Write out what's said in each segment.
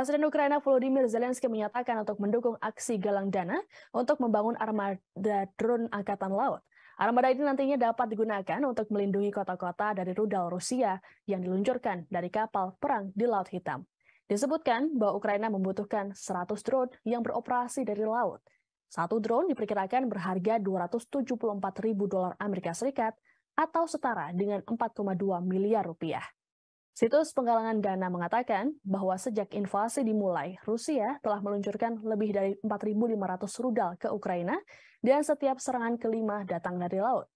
Presiden Ukraina Volodymyr Zelensky menyatakan untuk mendukung aksi galang dana untuk membangun armada drone angkatan laut. Armada ini nantinya dapat digunakan untuk melindungi kota-kota dari rudal Rusia yang diluncurkan dari kapal perang di Laut Hitam. Disebutkan bahwa Ukraina membutuhkan 100 drone yang beroperasi dari laut. Satu drone diperkirakan berharga 274 ribu dolar Amerika Serikat atau setara dengan 4,2 miliar rupiah. Situs penggalangan dana mengatakan bahwa sejak invasi dimulai, Rusia telah meluncurkan lebih dari 4.500 rudal ke Ukraina dan setiap serangan kelima datang dari laut.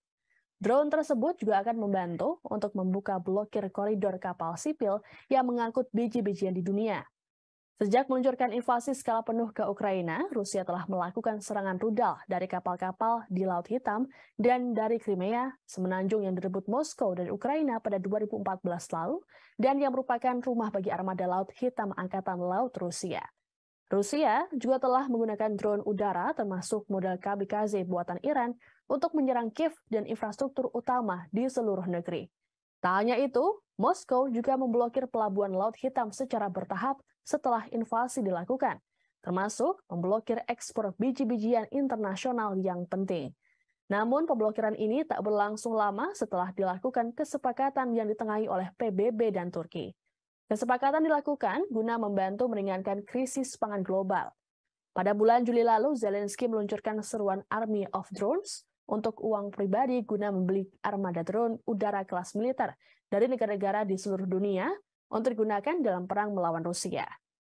Drone tersebut juga akan membantu untuk membuka blokir koridor kapal sipil yang mengangkut biji-bijian di dunia. Sejak meluncurkan invasi skala penuh ke Ukraina, Rusia telah melakukan serangan rudal dari kapal-kapal di Laut Hitam dan dari Crimea, semenanjung yang direbut Moskow dari Ukraina pada 2014 lalu, dan yang merupakan rumah bagi armada Laut Hitam Angkatan Laut Rusia. Rusia juga telah menggunakan drone udara termasuk model kamikaze buatan Iran untuk menyerang Kiev dan infrastruktur utama di seluruh negeri. Tak hanya itu, Moskow juga memblokir pelabuhan Laut Hitam secara bertahap setelah invasi dilakukan, termasuk memblokir ekspor biji-bijian internasional yang penting. Namun pemblokiran ini tak berlangsung lama setelah dilakukan kesepakatan yang ditengahi oleh PBB dan Turki. Kesepakatan dilakukan guna membantu meringankan krisis pangan global. Pada bulan Juli lalu, Zelensky meluncurkan seruan Army of Drones untuk uang pribadi guna membeli armada drone udara kelas militer dari negara-negara di seluruh dunia untuk digunakan dalam perang melawan Rusia.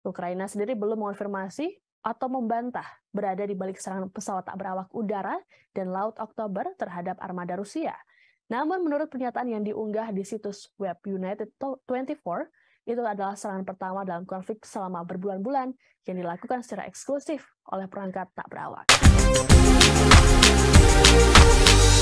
Ukraina sendiri belum mengonfirmasi atau membantah berada di balik serangan pesawat tak berawak udara dan Laut Oktober terhadap armada Rusia. Namun menurut pernyataan yang diunggah di situs web United 24, itu adalah serangan pertama dalam konflik selama berbulan-bulan yang dilakukan secara eksklusif oleh perangkat tak berawak. Thank